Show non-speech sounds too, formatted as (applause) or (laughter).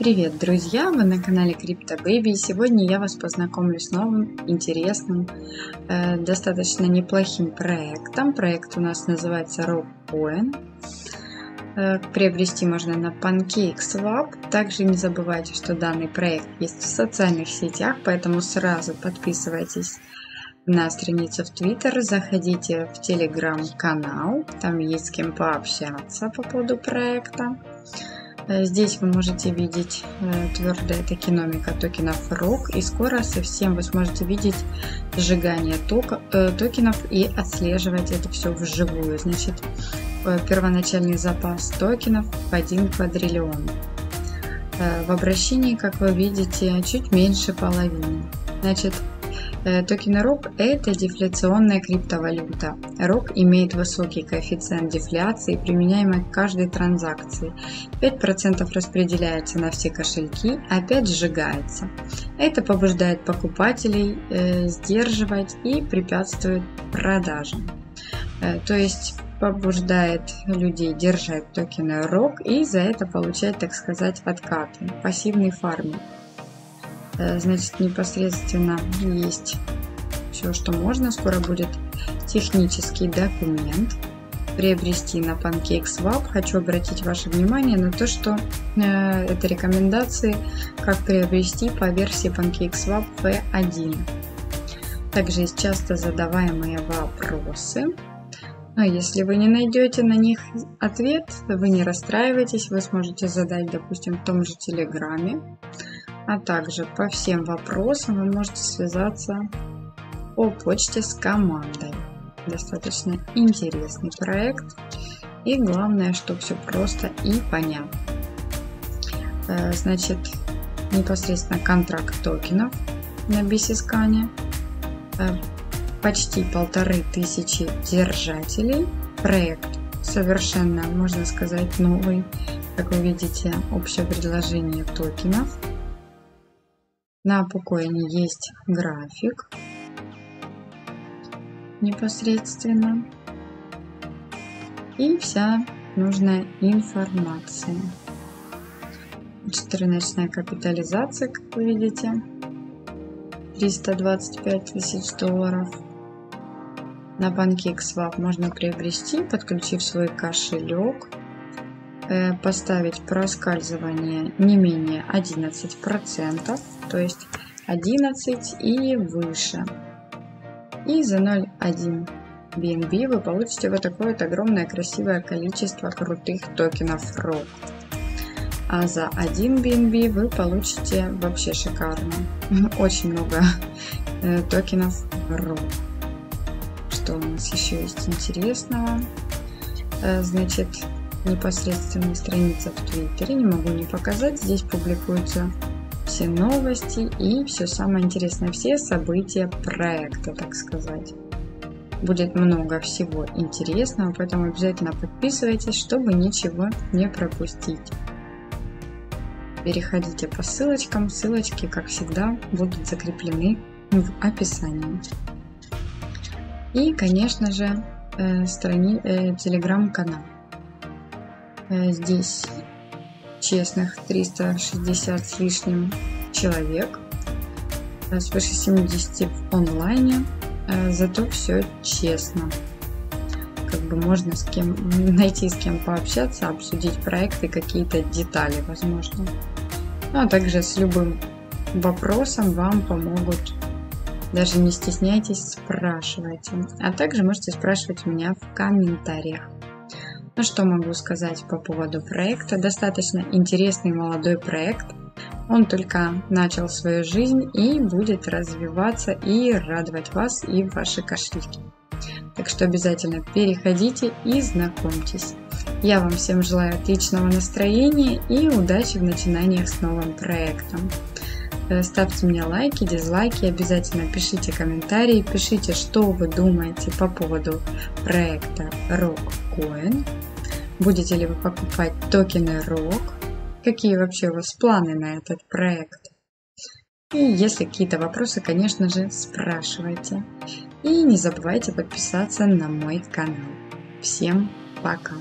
Привет, друзья! Вы на канале Crypto Baby. Сегодня я вас познакомлю с новым, интересным, э, достаточно неплохим проектом. Проект у нас называется Rockcoin. Э, приобрести можно на PancakeSwap. Также не забывайте, что данный проект есть в социальных сетях, поэтому сразу подписывайтесь на страницу в Twitter, заходите в Telegram-канал, там есть с кем пообщаться по поводу проекта. Э, здесь вы можете видеть э, твердая токеномика токенов ROC и скоро совсем вы сможете видеть сжигание э, токенов и отслеживать это все вживую. Значит, первоначальный запас токенов в 1 квадриллион. В обращении, как вы видите, чуть меньше половины. Значит, Э, Токены ROC – это дефляционная криптовалюта. ROC имеет высокий коэффициент дефляции, применяемый к каждой транзакции. 5% распределяется на все кошельки, а 5% сжигается. Это побуждает покупателей э, сдерживать и препятствует продажам. Э, то есть побуждает людей держать токены ROC и за это получать, так сказать, откаты, пассивный фарминг. Э, значит, непосредственно есть все, что можно. Скоро будет технический документ приобрести на PancakeSwap. Хочу обратить ваше внимание на то, что э, это рекомендации, как приобрести по версии PancakeSwap V1. Также есть часто задаваемые вопросы. Но если вы не найдете на них ответ, вы не расстраивайтесь, вы сможете задать, допустим, в том же Телеграме а также по всем вопросам вы можете связаться по почте с командой. Достаточно интересный проект. И главное, что все просто и понятно. Э, значит, непосредственно контракт токенов на BCSCAN. Э, почти полторы тысячи держателей. Проект совершенно, можно сказать, новый. Как вы видите, общее предложение токенов – на Пукоине есть график непосредственно и вся нужная информация. Значит, рыночная капитализация, как вы видите, 325 тысяч долларов. На PancakeSwap можно приобрести, подключив свой кошелек, поставить проскальзывание не менее 11% то есть 11 и выше. И за 0,1 BNB вы получите вот такое вот огромное красивое количество крутых токенов ROC. А за 1 BNB вы получите вообще шикарно. (laughs) Очень много э, токенов ROC. Что у нас еще есть интересного? Э, значит, непосредственно страница в Твиттере. Не могу не показать. Здесь публикуются все новости и все самое интересное, все события проекта, так сказать. Будет много всего интересного, поэтому обязательно подписывайтесь, чтобы ничего не пропустить. Переходите по ссылочкам, ссылочки, как всегда, будут закреплены в описании. И, конечно же, э, страни, э, телеграм-канал. Э, здесь честных 360 с лишним человек, э, свыше 70 в онлайне, э, зато все честно. Как бы можно с кем (laughs) найти с кем пообщаться, обсудить проекты, какие-то детали, возможно. Ну а также с любым вопросом вам помогут. Даже не стесняйтесь, спрашивайте. А также можете спрашивать меня в комментариях. Ну что могу сказать по поводу проекта? Достаточно интересный молодой проект. Он только начал свою жизнь и будет развиваться и радовать вас и ваши кошельки. Так что обязательно переходите и знакомьтесь. Я вам всем желаю отличного настроения и удачи в начинаниях с новым проектом. Э, ставьте мне лайки, дизлайки, обязательно пишите комментарии, пишите, что вы думаете по поводу проекта RockCoin. Будете ли вы покупать токены ROC? Какие вообще у вас планы на этот проект? И если какие-то вопросы, конечно же, спрашивайте. И не забывайте подписаться на мой канал. Всем пока!